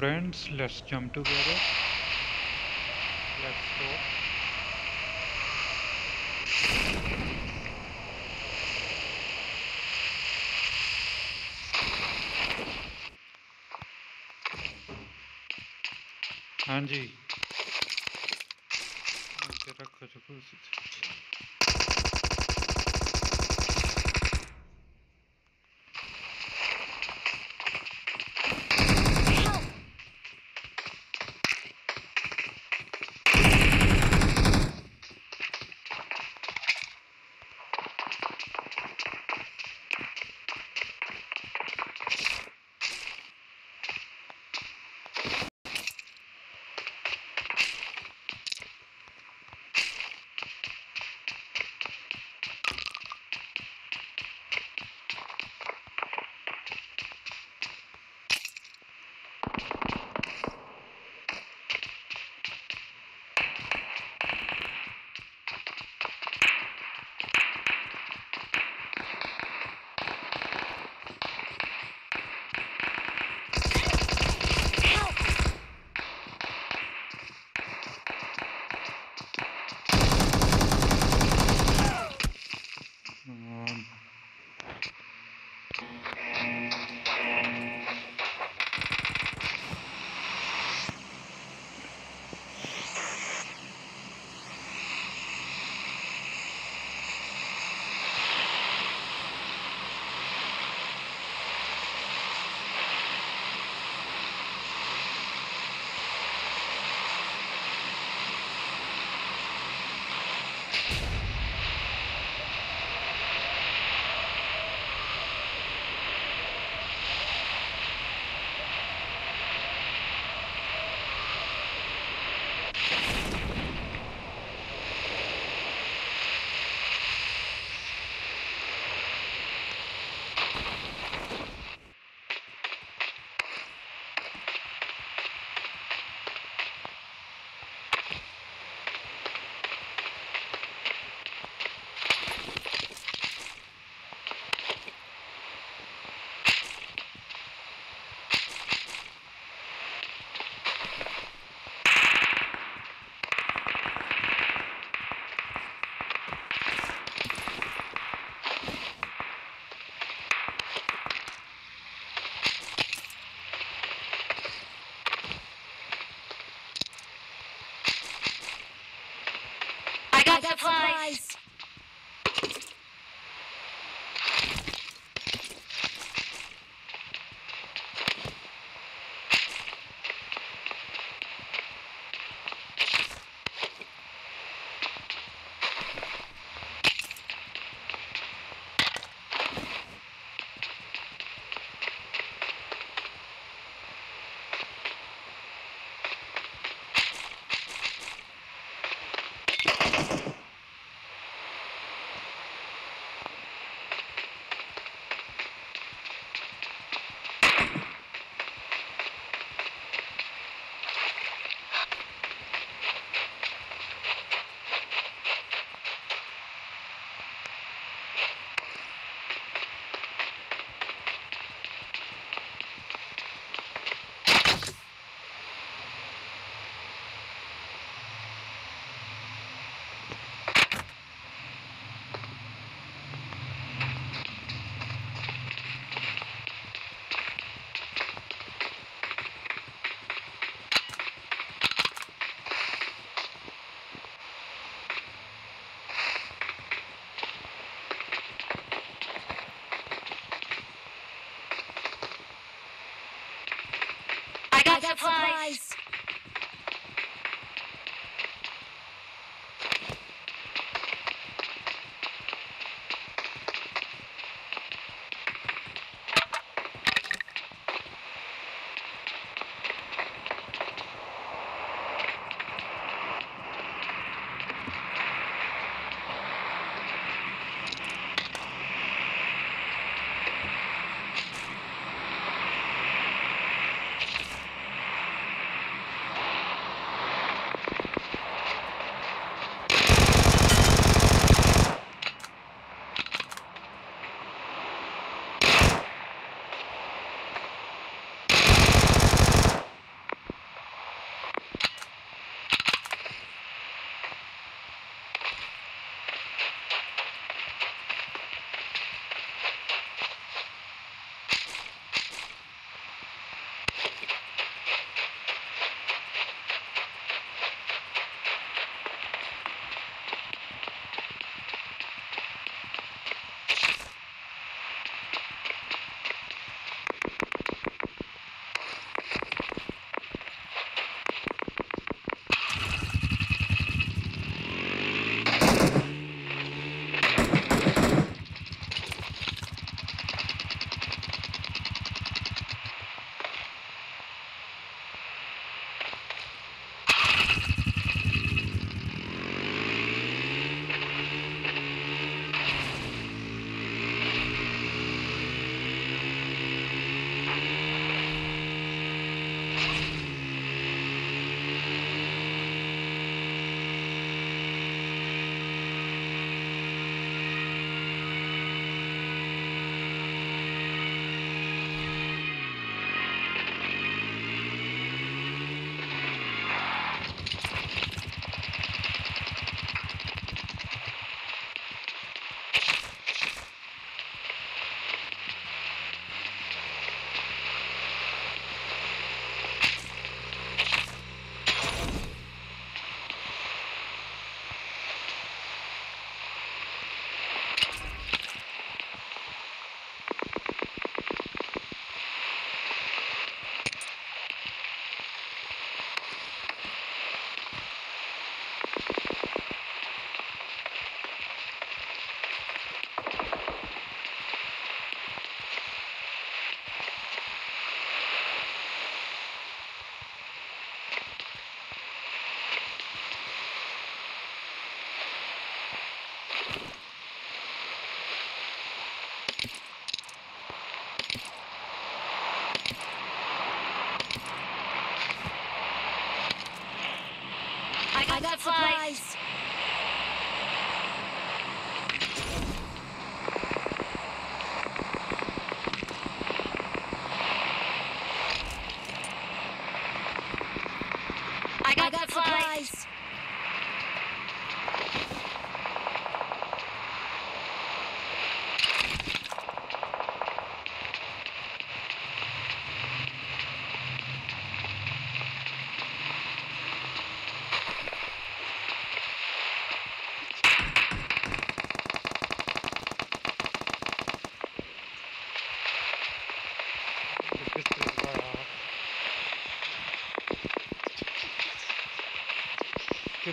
friends, let's jump together. Let's go. हाँ जी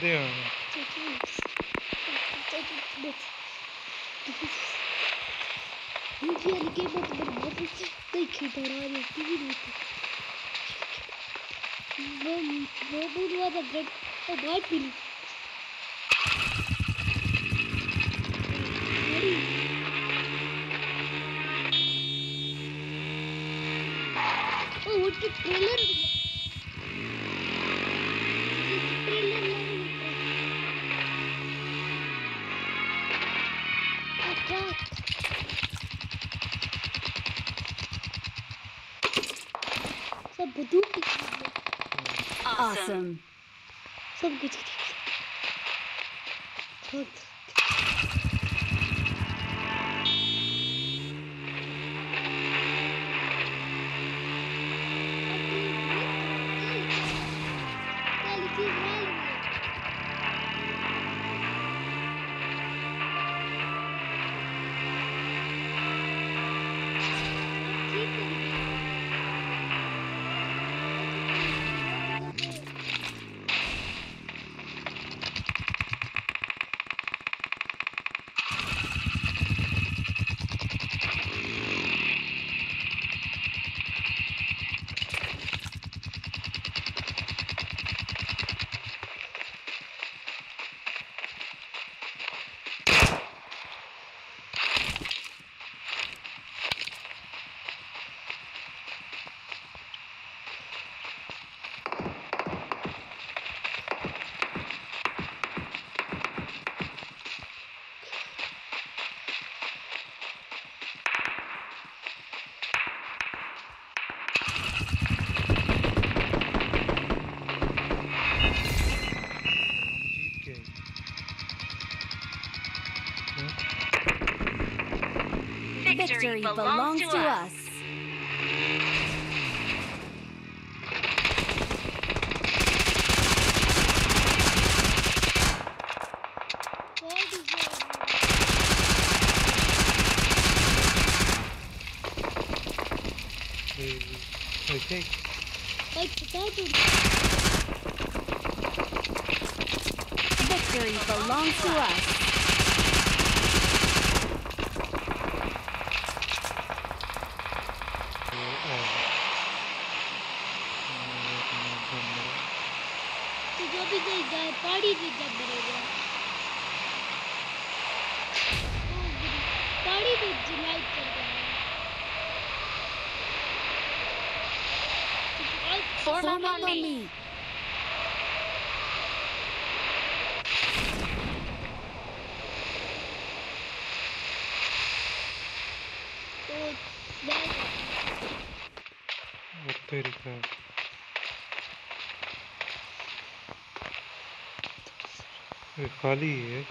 gidiyor. Baba burada ben o var benim. awesome. awesome. So good. Victory belongs, belongs to, to us. us. Victory belongs to us. खाली है।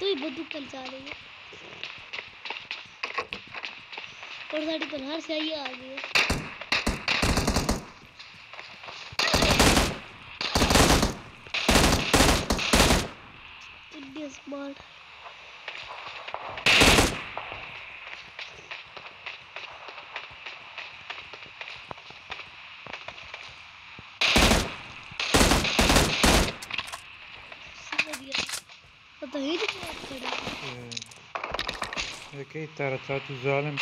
तू बुद्धू कल जा रही है। ਪਰ ਸਾਡੀ ਪਨਾਹ ਸਿਆਹੀ ਆ ਗਈ ਹੈ India smart Pata hit mi je. Okej, tara, tatu zalem.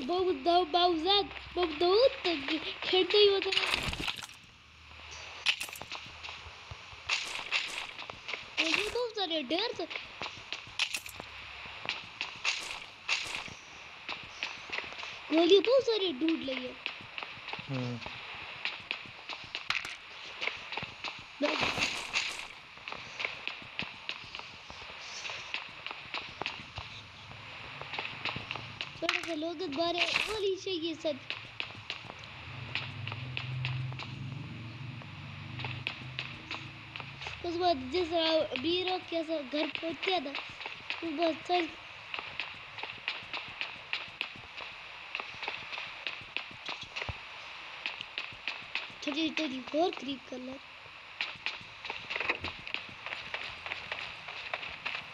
Baba Dav Bavzat, Baba Davut da खेलते ही होता है मुझे बहुत सारे डर से गोली बहुत सारे डूड लगी है Oldu bari öyle işe girsin. उसके बाद जिस बीर के घर पहुँच गया था बस चल। थोड़ी थोड़ी और क्रीप कर ले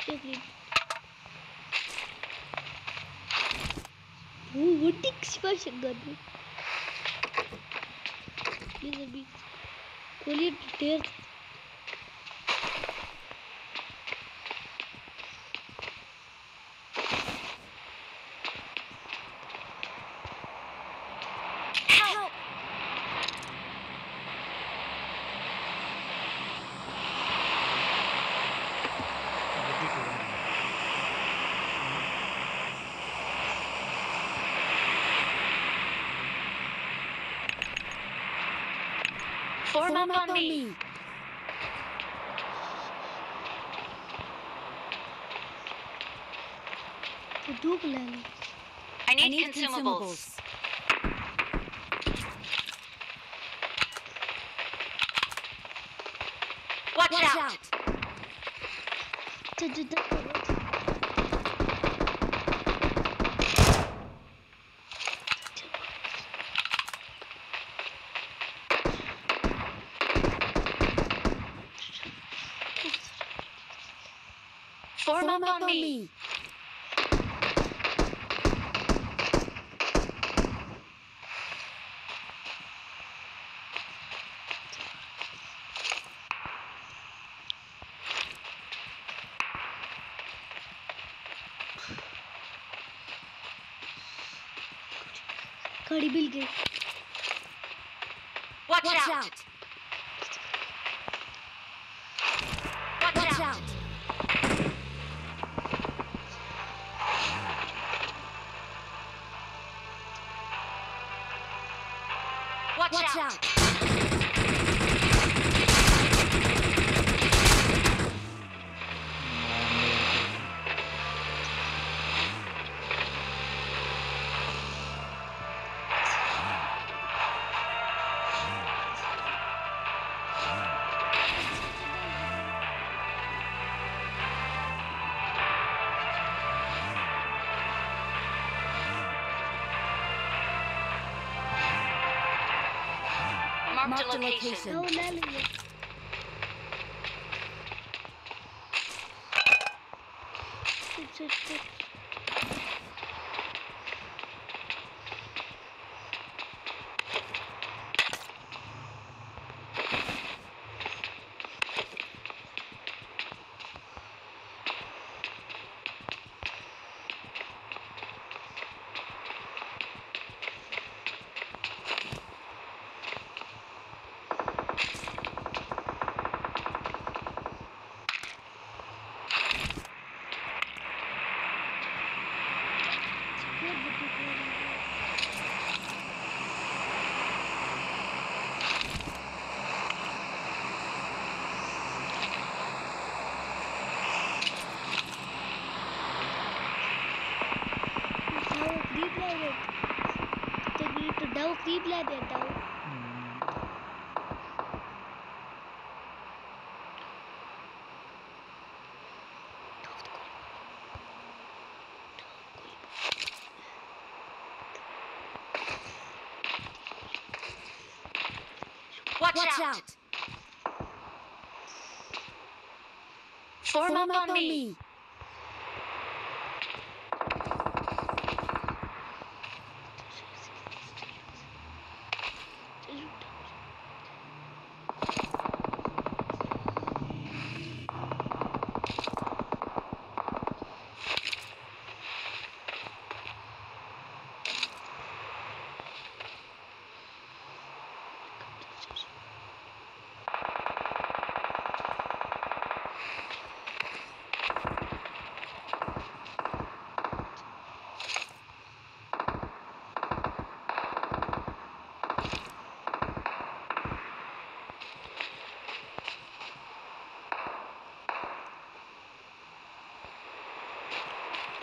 creep What sipariş geldi. Bize bir kolye test Come, Come on, on me. me. I need, I need consumables. consumables. Form, Form up, up, on me. me. Watch, Watch out. out. Watch, Marked a location. Watch, out. Form, up, on me.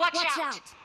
Watch, Watch out. out!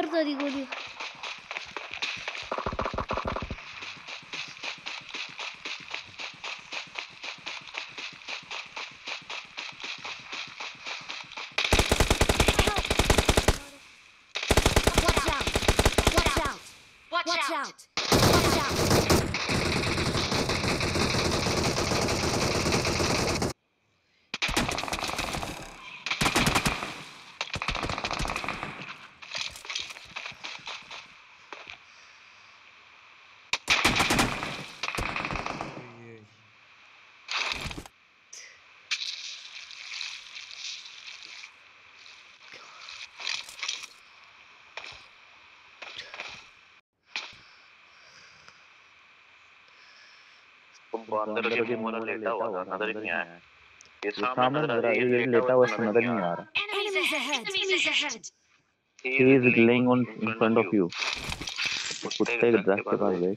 ricordo di quelli तुमको अंदर के मुँह लेटा हुआ नज़र नहीं आया ये ये सामने सामने नज़र नज़र आ आ रहा है लेटा हुआ नज़र नहीं आ रहा Enemies ahead! Enemies ahead! he is laying on in front of you. कुत्ते के दरख्त के पास गए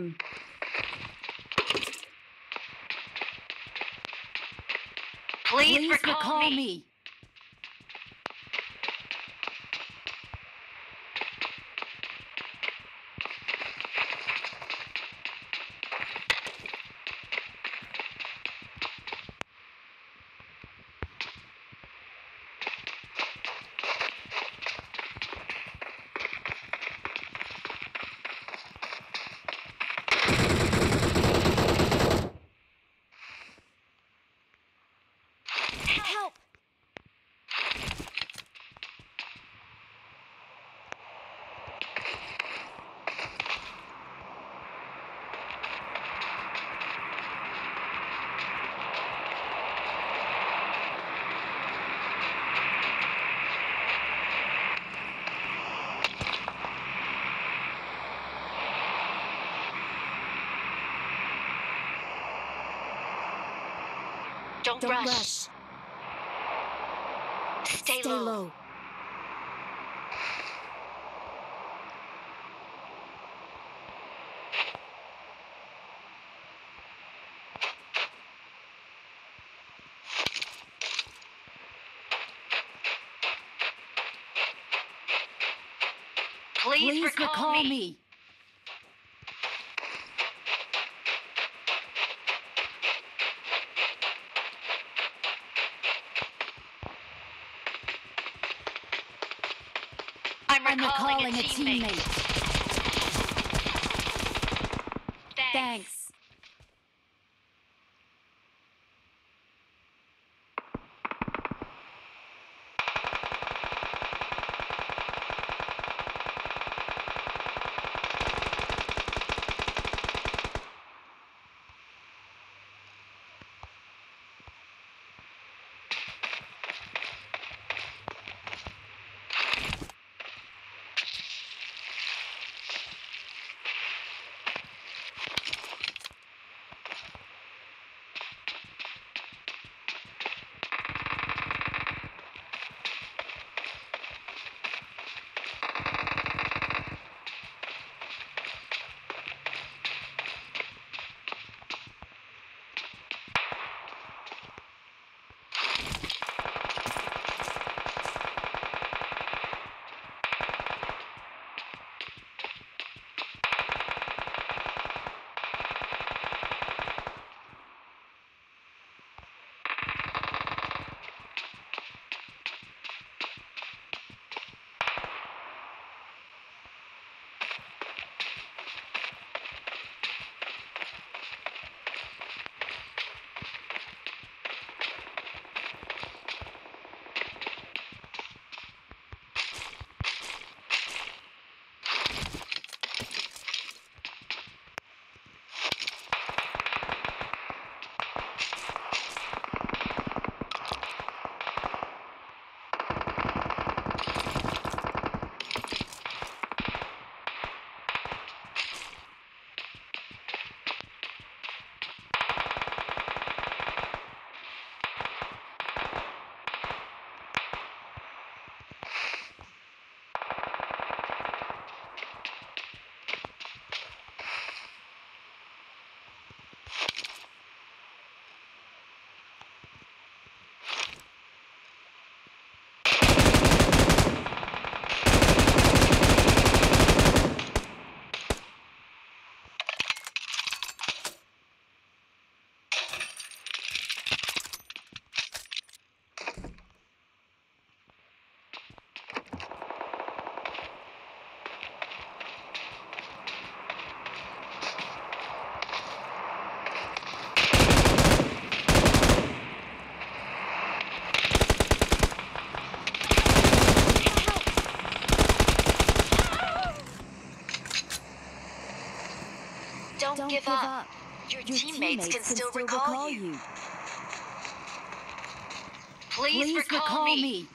Mm. Awesome! Please recall me. Help! Don't, Don't rush. rush. Stay, Stay low. low. Please, Please recall, recall me. me. I'm I'm recalling, recalling a teammate. teammate. Thanks. Thanks. Up. Your, Your teammates, can still recall, you. Please, Please recall, me.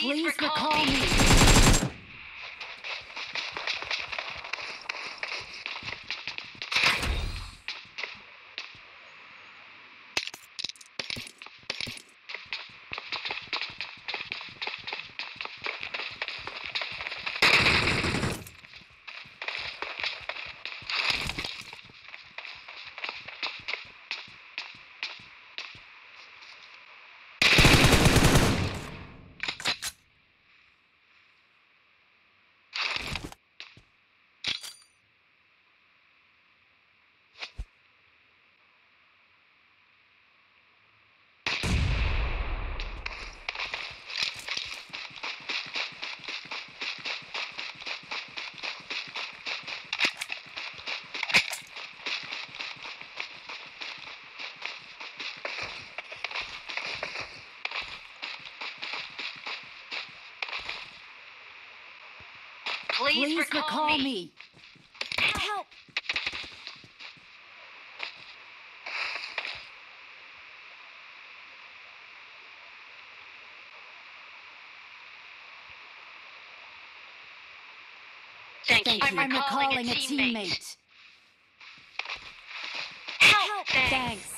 Please, Please recall, recall me. me. Please, Please recall, recall me. me. Help. Thank, Thank you. you. I'm recalling a teammate. Help. Thanks. Thanks.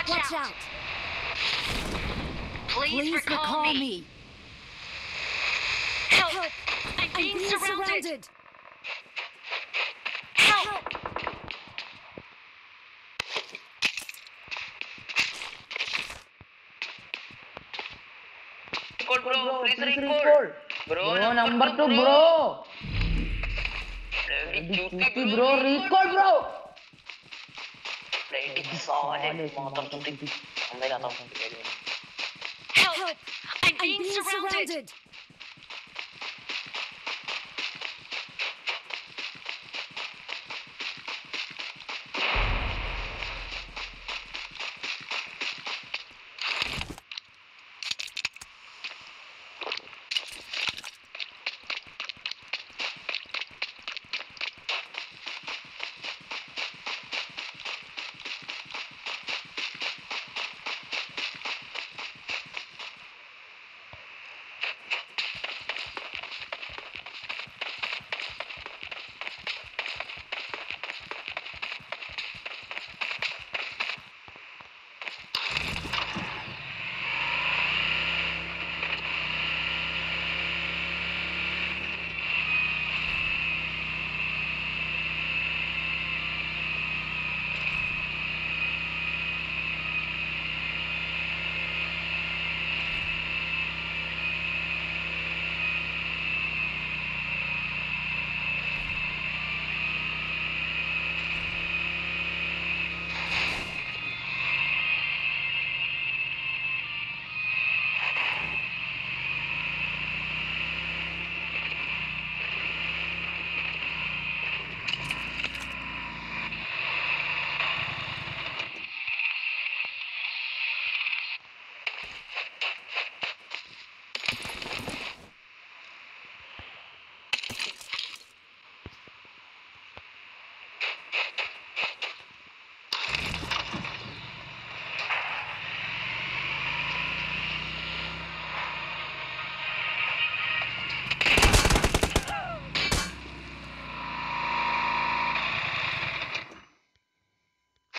Watch, Watch out. out. Please, Please recall, recall me. me. Help. Help. I'm I'm being, being surrounded. surrounded. Help. Recall, bro. Please recall. Bro, number two, bro. Ready, cutie, bro. Recall, bro. Ready, solid. Mother cutie. Help. Help. I'm I'm being, being surrounded. surrounded.